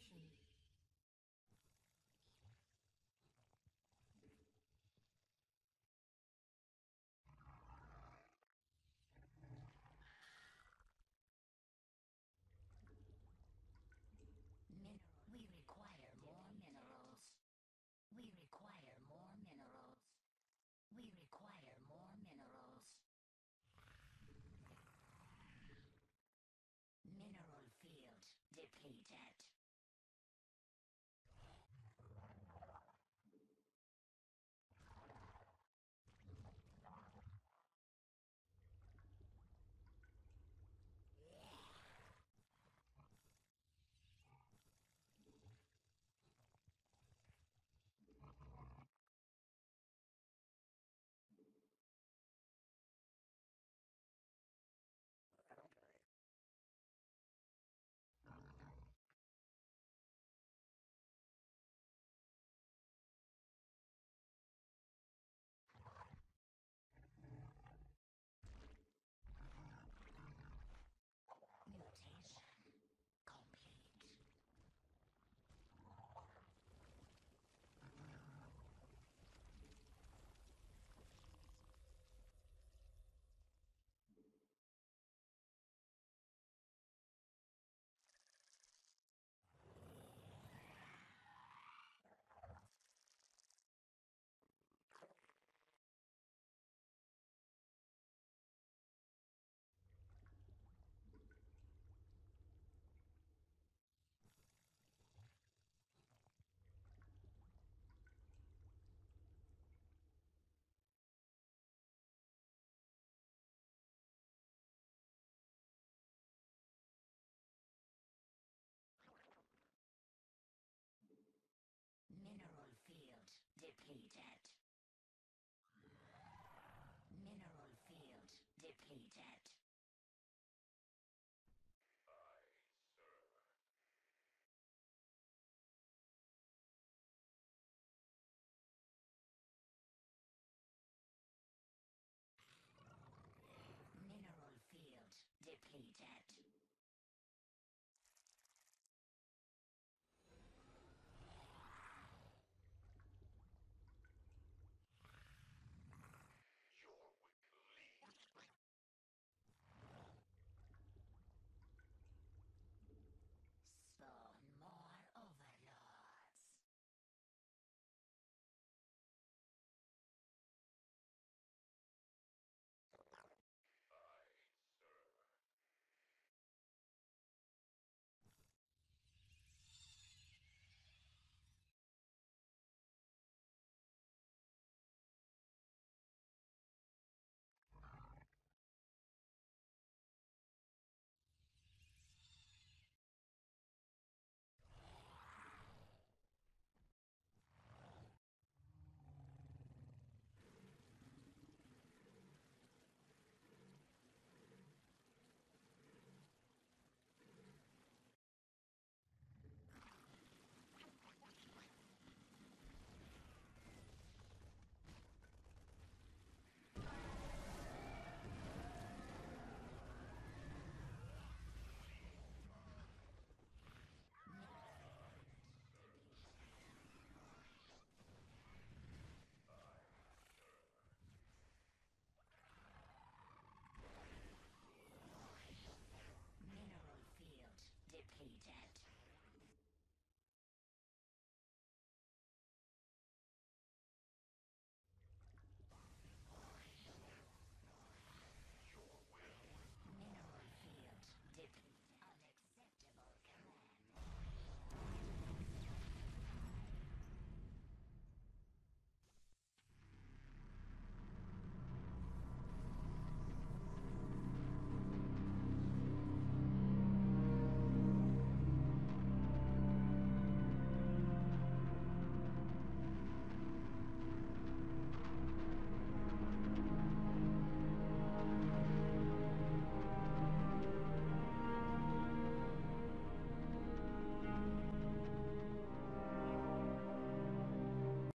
transmission.